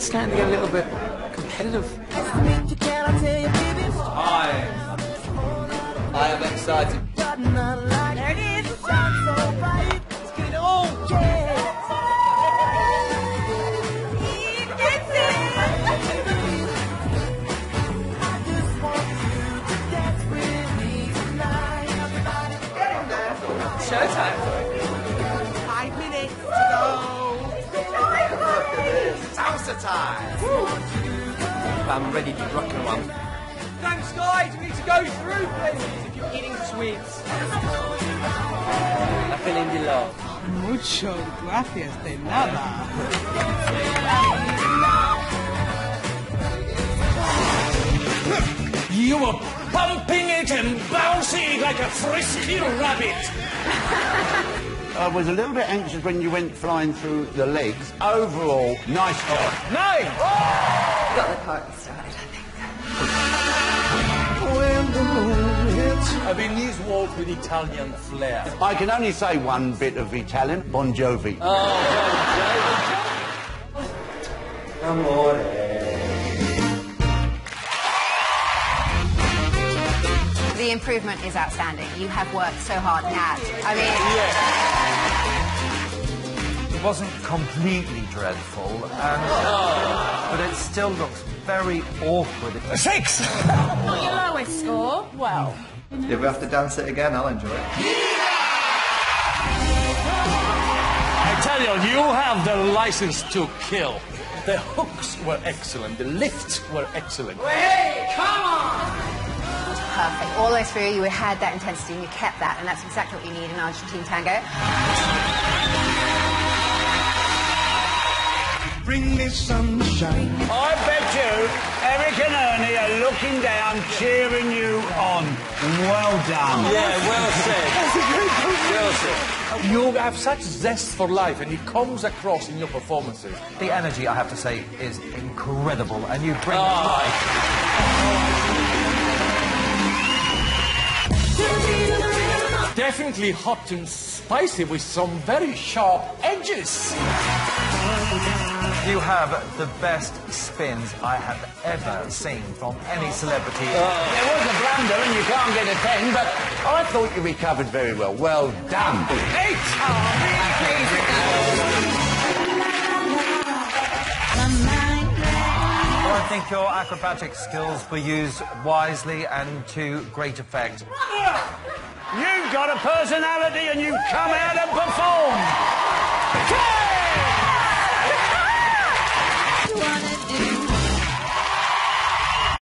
it's starting to get a little bit competitive. Hi. I am excited. There it is. Let's get it on. Showtime. Salsa time. I'm ready to rock and roll. Thanks, guys. We need to go through, please, if you're eating sweets. I feel in the love. Mucho gracias de nada. You were pumping it and bouncing like a frisky rabbit. I was a little bit anxious when you went flying through the legs. Overall, nice job. Nine. Got the party started, I think. I've been these walk with Italian flair. I can only say one bit of Italian, Bon Jovi. Oh, The improvement is outstanding. You have worked so hard, Nat. I mean, It wasn't completely dreadful, and, but it still looks very awkward. Six. Not your lowest score. Well, If we have to dance it again, I'll enjoy it. I tell you, you have the license to kill. The hooks were excellent. The lifts were excellent. perfect. All the way through, you had that intensity and you kept that, and that's exactly what you need in Argentine tango. Bring me sunshine. I bet you Eric and Ernie are looking down, cheering you on. Well done. Yeah, well said. well said. You have such zest for life, and it comes across in your performances. The energy, I have to say, is incredible, and you bring ah. it to life. Definitely hot and spicy with some very sharp edges. You have the best spins I have ever seen from any celebrity. Uh, there was a blunder and you can't get a 10, but I thought you recovered very well. Well done. Well, I think your acrobatic skills were used wisely and to great effect. Got a personality and you come out and perform.